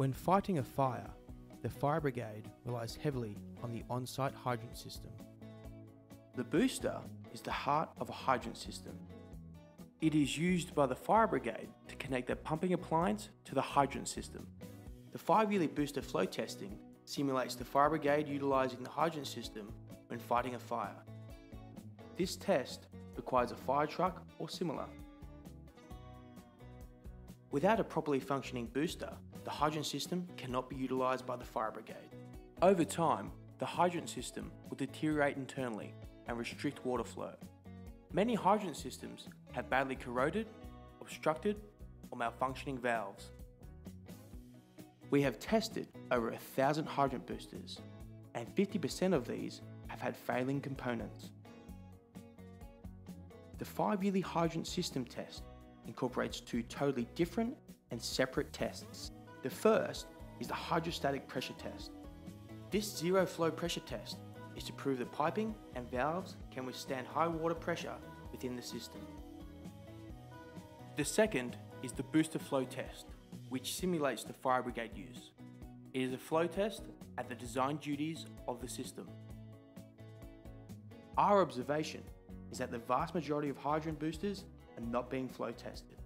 When fighting a fire, the fire brigade relies heavily on the on site hydrant system. The booster is the heart of a hydrant system. It is used by the fire brigade to connect their pumping appliance to the hydrant system. The five yearly booster flow testing simulates the fire brigade utilising the hydrant system when fighting a fire. This test requires a fire truck or similar. Without a properly functioning booster, the hydrant system cannot be utilised by the fire brigade. Over time, the hydrant system will deteriorate internally and restrict water flow. Many hydrant systems have badly corroded, obstructed, or malfunctioning valves. We have tested over a thousand hydrant boosters, and 50% of these have had failing components. The five yearly hydrant system test incorporates two totally different and separate tests. The first is the hydrostatic pressure test. This zero flow pressure test is to prove that piping and valves can withstand high water pressure within the system. The second is the booster flow test, which simulates the fire brigade use. It is a flow test at the design duties of the system. Our observation is that the vast majority of hydrant boosters are not being flow tested.